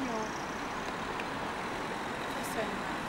No. Just saying.